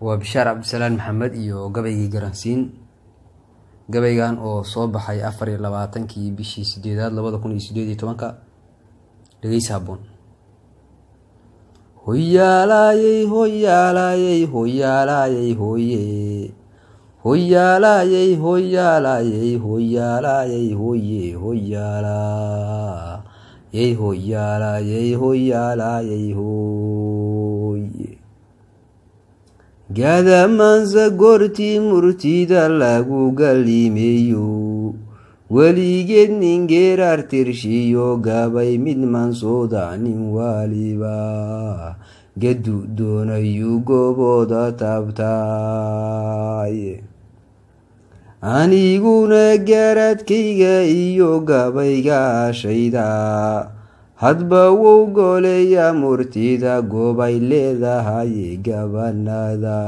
waa bishaar cabdisalaan maxamed iyo gabaygii garansiin. Gabaygan oo soo baxay afar iyo labaatankii bishii sideedaad labada kun iyo sideed iyo tobanka dhegeysi haboon hoyaalayey hoyaalayey hoyaalayey hoye hoyaalayey hoyaalayey hoyaalayey hoye hoyaalayey hoyaalayey hoyaalayey hoye gaadamansa goortii murtida lagu galimeeyo weligeed nin tirshiyo gabay mid mansooda nin waliba. Gadu doonayuu gobooda taabtaay aniguna garaadkayga iyo gabayga ashayda hadba wow gooleeya murtida goobay leedahay gabanada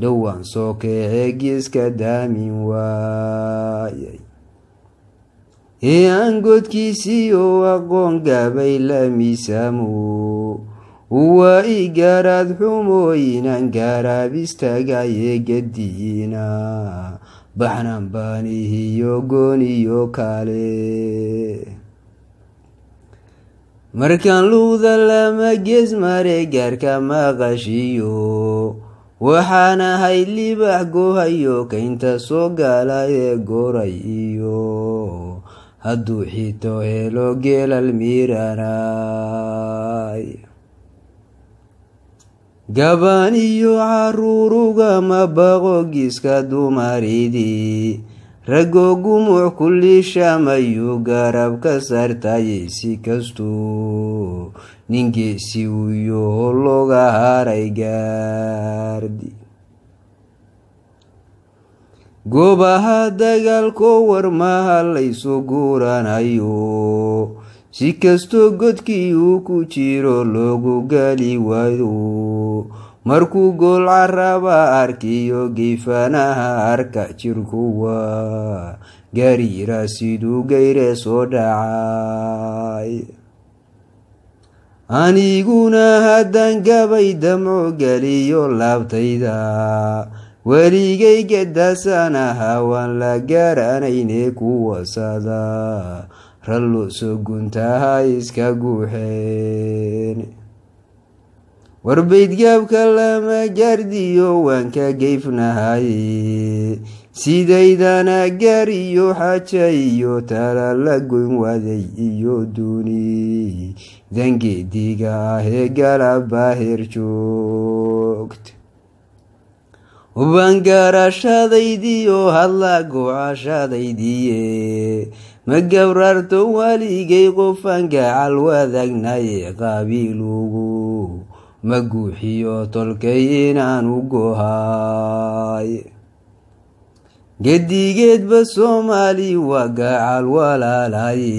dhowaan soo kece geeska daamin waayay ee aan godkiisii oo aqoon gabay la miisaamo waa i garaad xumooyinan garaab istaagaye gadiina baxnan baanihiyo gooniyo kale markaan luuda lama gees mare gaarka maqashiyo waxaan ahay libax goohayo kaynta soo gaala ee iyo hadduu xito helo geelal miiranay gabaan iyo caruurugama baqo giska dumaridii ragoo gumuc kullishamayuu garab ka saartayay si kastuu ningeesi uyo loga haray gaardi goobaha dagaalko warmaha laysu guuranayo si kastoo godkii uu ku jiro loogu gali waayo markuu gool caraba arkiyo geefanaha arka jirkuwa gariira siduu gayre soo dhacay aniguna haddaan gabay damco geliyo laabtayda weligay gadaasaan ahaa waan la garanayne kuwasada rallo soo guntaha iska guuxeen warbaydgaabka lama gaardiyo waan ka geyfnahaye sidaydana gaar iyo xaja iyo tala la goyn waday iyo duuni dangeediga ahee galabaheer joogta ubangarashadaydiyo hadla gocashadaydiye ma gabraarto waligay qofaan gacal wadaagnaye qaabiilugu ma guuxiyo tolkay inaanu gohay. Gedigeedba soomaali waa gacal walaalaye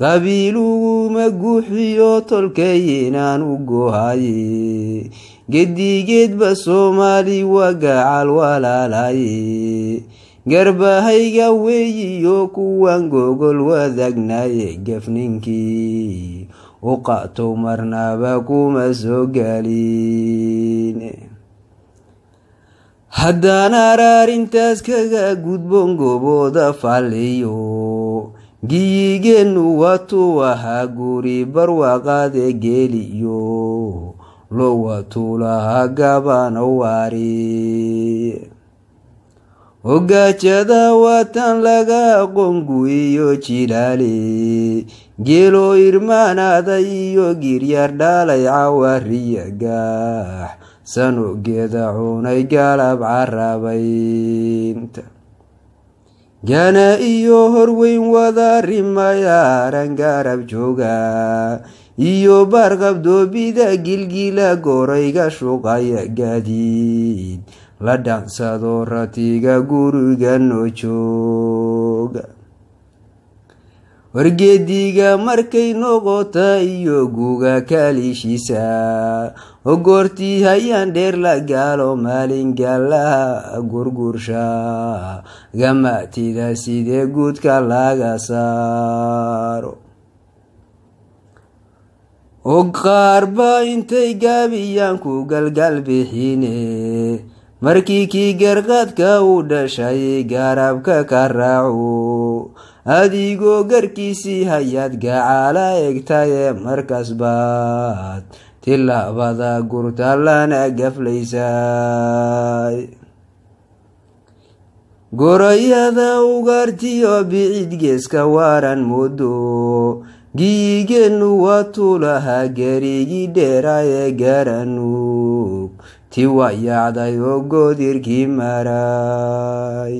qabiilugu ma guuxiyo tolkay inaanu gohaye gedigeedba soomaali waa gacal walaalaye garbahayga weeyiyo kuwan gogol wadaagnaye gafninkii u qaatow marnaba kuma soo galin haddaan araarintaas kaga gudboon gobooda falliyo giyigeennu watuu ahaa guri barwaaqaade geeliyo. Lo watuulaha gabana waari hogaajada waatan laga aqoongu iyo jilaale geelo irmaanada iyo giryar dhaalay cawariya gaax sanogeeda cunay galab carabaynta gana iyo horweyn wada rimayaaran garab jooga iyo baarqabdoobida gilgila gorayga shuqaya gaadiid la dhansado ratiga guriga noo jooga wargeediga markay noqota iyo guga kaalishiisa ogoortii hayaan dheer la gaalo maalin gaalaha gurgursha gamatida sidee guudka laga saaro oo qaarba intay gaabiyaan ku galgaal bixine markii kii garqadka u dhashay garabka ka raaco adigoo garkiisii hayaad gacaala egtaye markaas baad tilaabada gurta lana gaflaysay gorayada ugaartiyo bicid geeska waaran moodo giyigeenu waa tuulaha gerigii dheeraaye garanuug tiwa yaacday oo goodirkii maray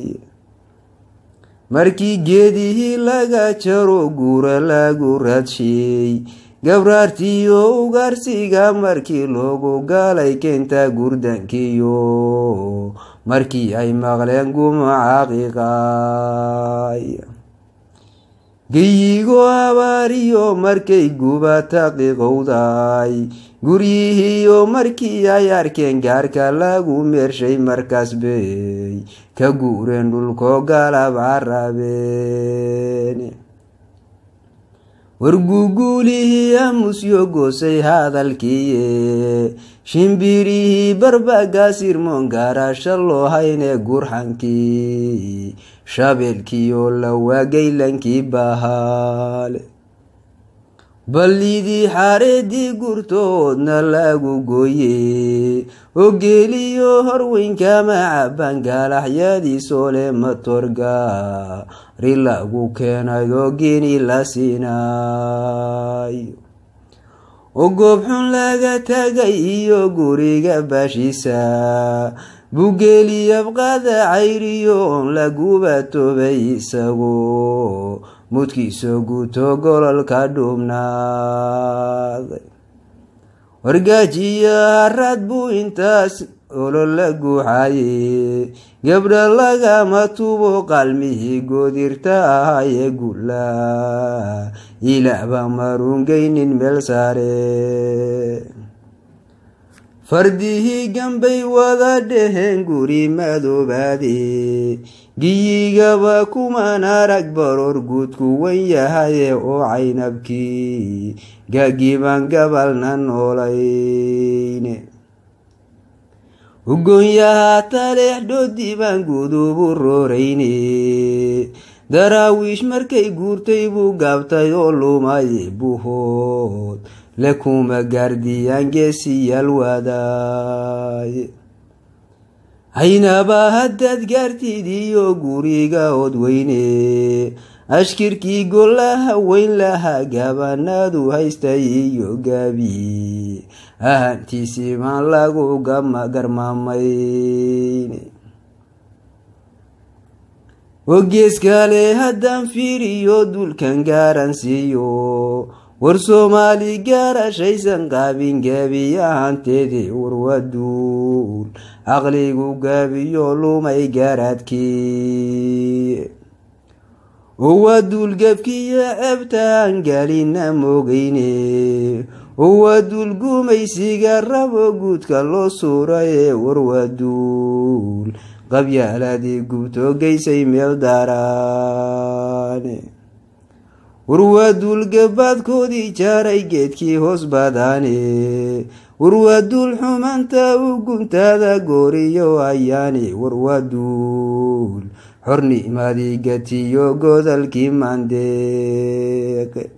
markii geedihii laga jaro guura lagu radshiey gabraartiyo ugaarsiga markii loogu galay keenta gurdankiyo markii ay maqleen gumacaaqiqay geyigo abaariyo markay gubata qiqowday guryihiiyo markii ay arkeen gaarka lagu meershay markaas bay ka guureen dhulkoo galab carabeen warguguulihii amusyo goosay hadalkiiye shimbirihii barbagaasirmoon gaarasha loo hayne gurxankii shabeelkiioo la waagaylankii bahaale ballidii xaareedii gurtoodna lagu gooye oo geeliyo horweynkama caban gaalaxyadii soole matorga ri lagu keenay oo geni la siinayo oo goobxun laga tagay iyo guriga baashiisa bugeeliyabqada cayriyo oon la gubatoobay isagoo mudkiisa guto gololka dhuubnaaday wargaajiyo haraad buu intaas olol la guuxaye gabdha lagama tubo qalmihii goodirta ahayee gulla ilaahba marungaynin meel saare fardihii gambay wada dheheen guri madoobaade giyigaba kuman arag baroor guudku wan yahaye oo caynabkii gagiban gabalna noolayne ugoonyaha taleex dhoodibaan gudubu roorayne daraawiish markay guurtay buu gaabtay oo lumaye buhood le kuma gaardiyaan geesiyaal waadaaye haynaba haddaad gaartid iyo guriga od weyne ashkirkii golaha weyn lahaa gabanadu haystay iyo gaabi ahantiisii lagu garmaamayne ogeeskale haddaan fiiriyo dulkan gaaran siiyo war soomaali gaarashaysan qaabin gaabi ahanteedii warwaduul caqligu gaabiyo lumay gaaraadkii owaduul gebkiyo ceebtaan gaalina moogeyne owaduul gumaysiga rabo guudka loo suuraye warwaduul qabyaaladii gubto geysay meel daaraane warwaaduul gabaadkoodii jaaray geedkii hoos baadaane. Warwaaduul xumanta u guntaada gooriyo ayaane. Warwaaduul xornimadii gatiyo godolkii maandeeqe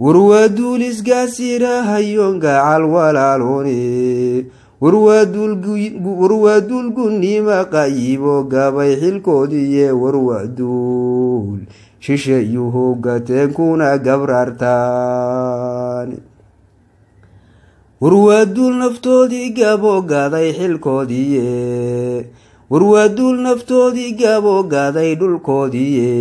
warwaaduul isgaasirahayon gacal walaaloone. Warwaaduul gunnima qayibo gabay xilkoodiiye warwaaduul shishayuhu gateen kuna gabraartaan warwaaduul naftoodii gabo gaday xilkoodiiye warwaaduul naftoodii gabo gaday dhulkoodiiye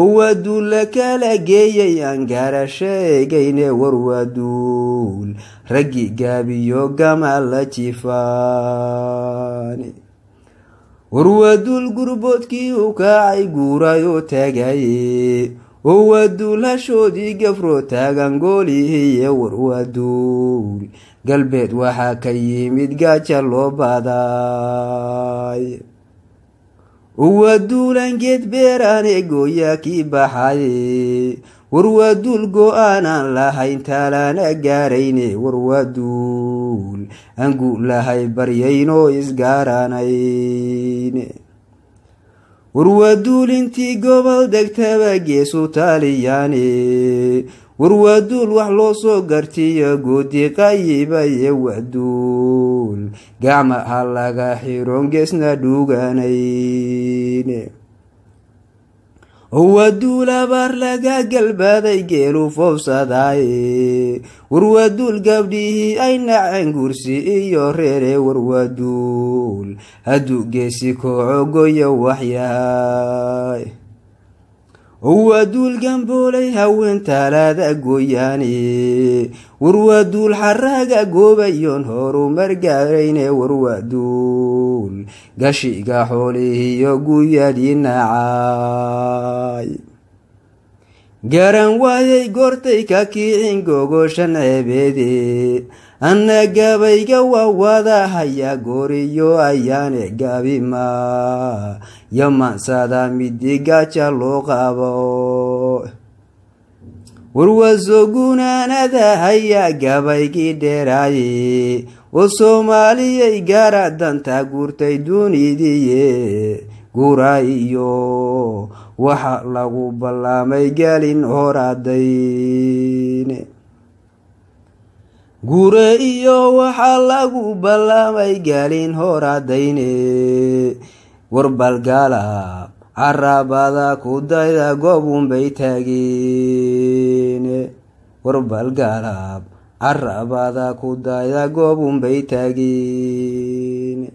owaaduul la kala geeyay aan gaarasho eegayne warwaaduul raggii gaabiyo gama la jifaane warwaaduul gurboodkii u kaacay guurayoo taagaye owaaduul hashoodii gafro taagan goolihiiye warwaaduul galbeed waxaa ka yimid gaaja loo baadaay owaaduulan geed beeraane gooyaa kii baxaye warwaaduul go'aanaan lahayn taalaana gaarayne warwaaduul aangu lahay baryaynoo isgaaranayne warwaaduul intii gobol degtaba geesu taaliyaane warwaaduul wax loo soo gartiyo goodi qayibaye waaduul gacma ha laga xiroon geesna dhuuganayne warwaaduul abaar laga galbaaday geelu foofsadaaye warwaaduul gabdhihii ay naceen gursi iyo reere warwaaduul hadduu geesi kooco goya waxyahay warwaaduul gamboolay haween taalaada gooyaane warwaaduul xaraaga goobayoon horumar gaarayne warwaaduul gashiga xoolihiyo guyadii nacay garan waayay goortay ka kiicin gogoshan ceebeede anna gabayga waa wadahaya gooriyo ayaane gabima yamansada midigaja loo qabo warwaasoo gunaanada haya gabaygii dheeraaye oo soomaaliyay gaara danta guurtay duunidiiye guura iyo waxa lagu ballaamay gelin horadayne guure iyo waxaa lagu ballaamay gelin horadayne warbalgaalab carabada ku dayda goobunbay taageen. Warbalgaalab carabada ku dayda goobunbay taageen